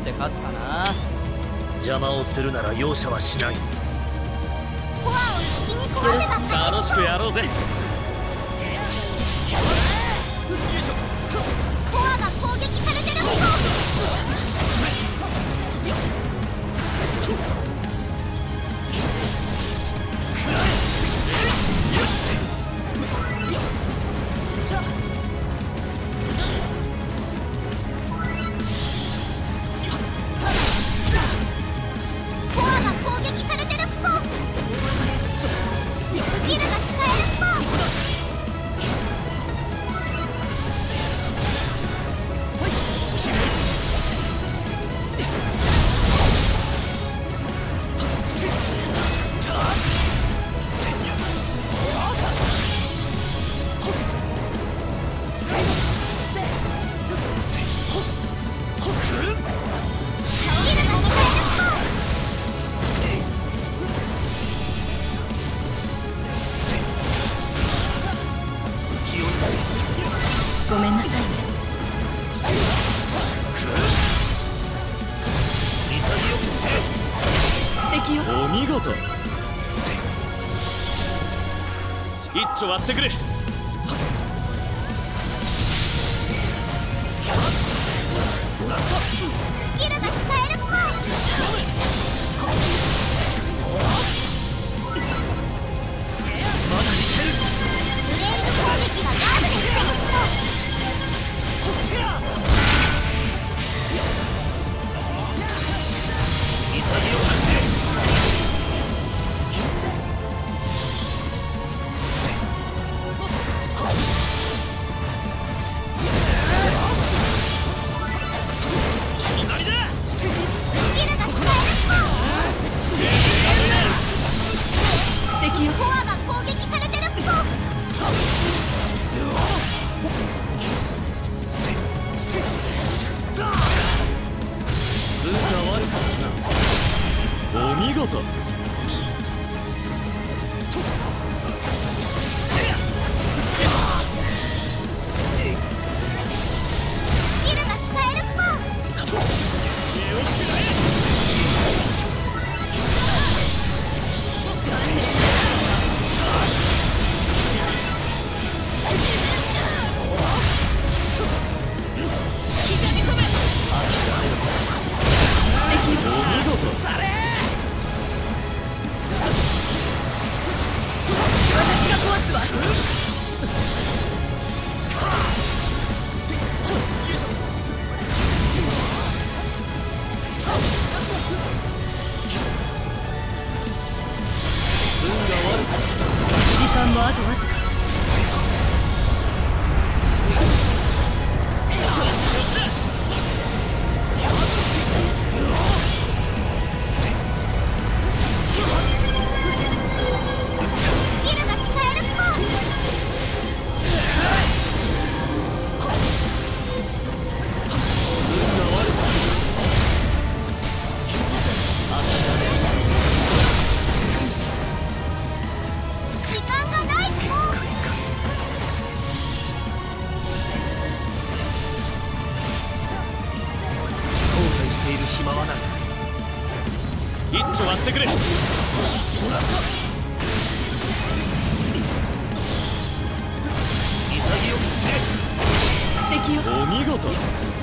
って勝つかな。邪魔をするなら容赦はしない。楽しくやろうぜ。ッチョ割ってくれ。Huh? お見事。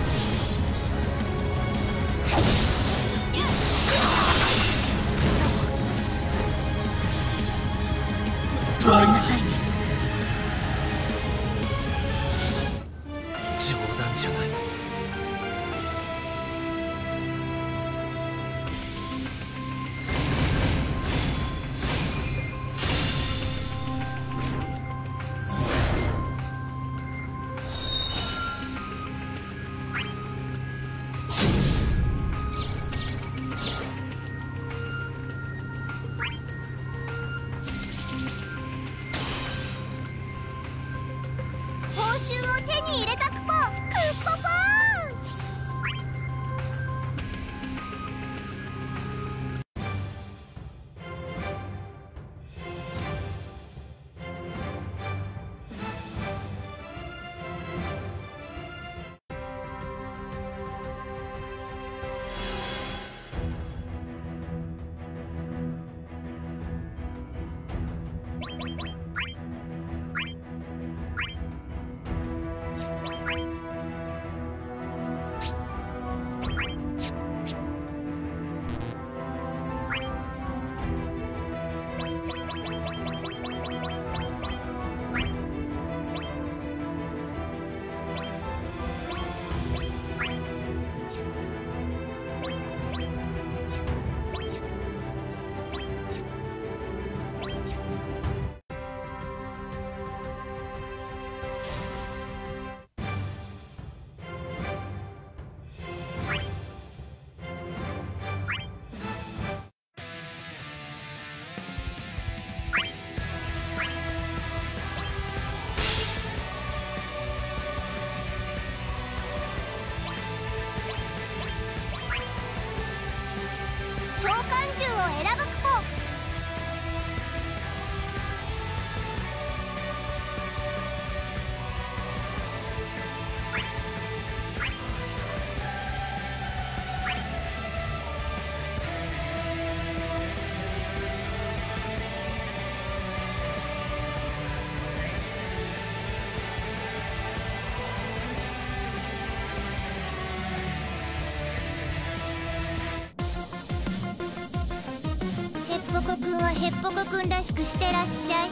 くんはヘッポコくんらしくしてらっしゃ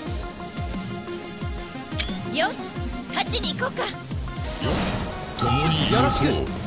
い。よし勝ちに行こうか。よ共によろしく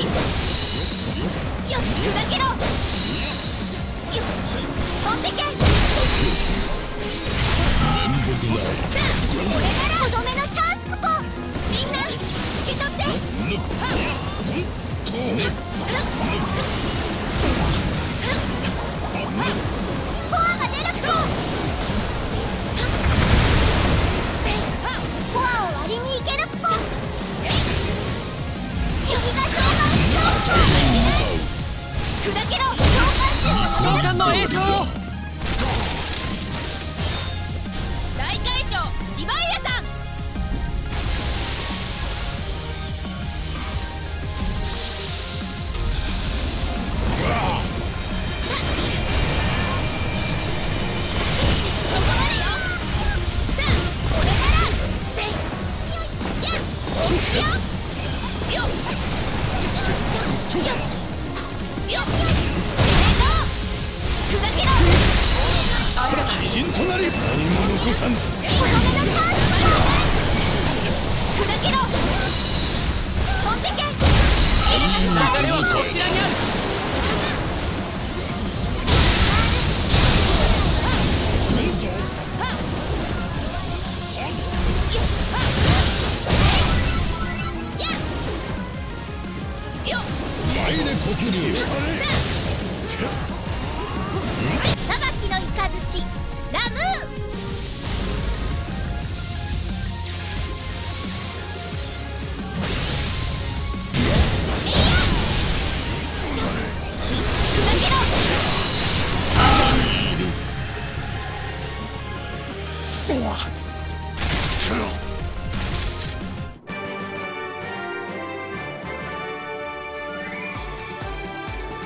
よし砕けろよし飛んでけ面目ないこれならとどめのチャンスポみんな受け取ってコアが出るっぽコアを割りにいけるっぽ敵が召喚砕けろ召喚獣を召喚の栄翔大海将リヴァイアさんよっ人となり何も残さんぞ砕けろ飛んでけスキルが使える手はこちらにある参れ国流裁きの雷ラムー。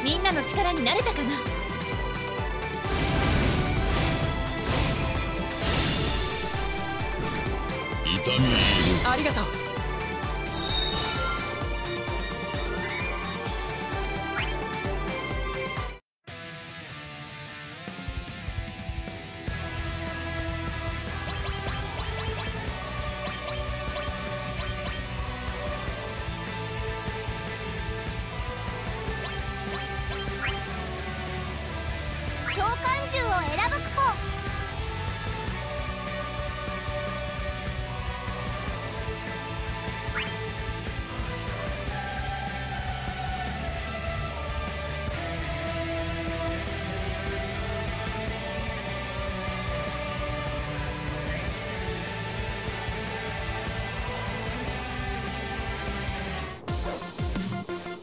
みんなの力になれたかな？痛みありがとう召喚獣を選ぶクポ。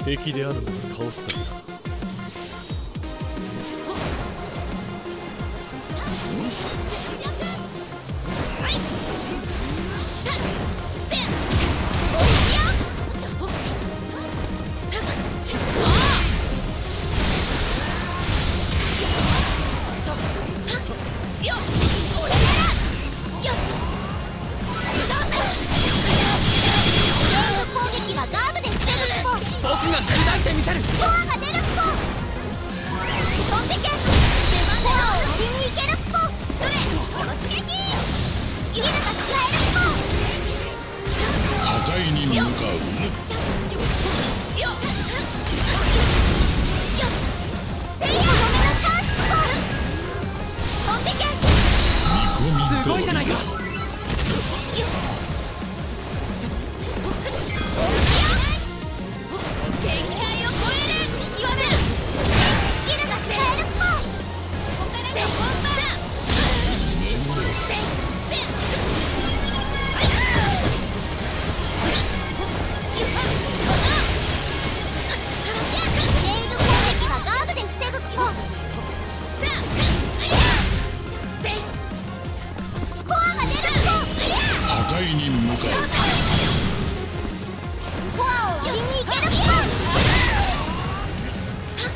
敵であるのを倒すためだ。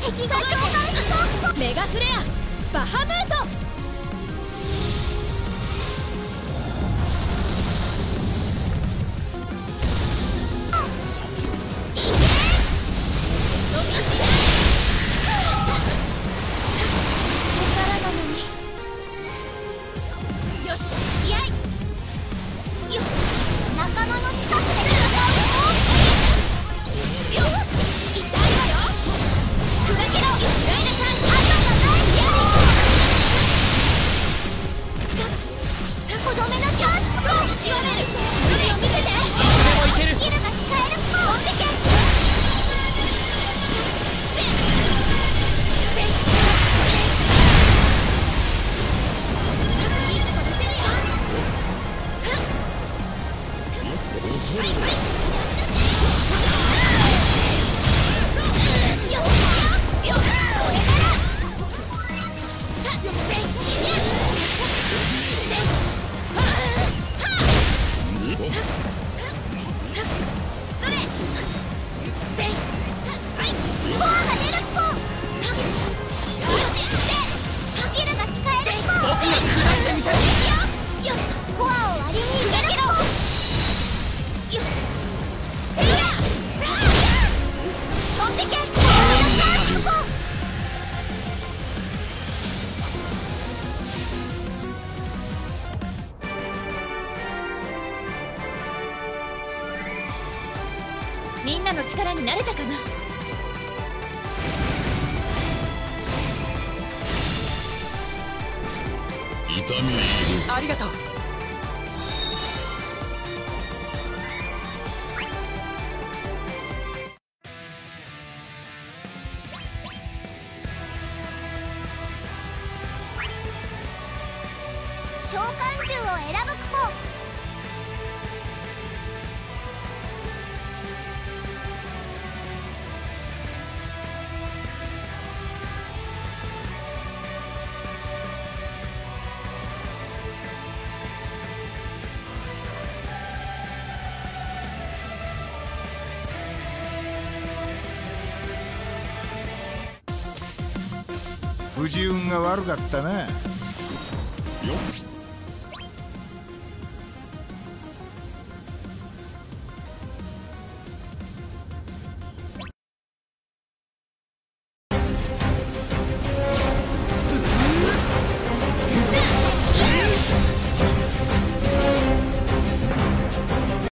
敵が召喚しそうメガフレアバハムート。たかな？痛みありがとう。召喚獣を選ぶクポ不自運が悪かったなよっ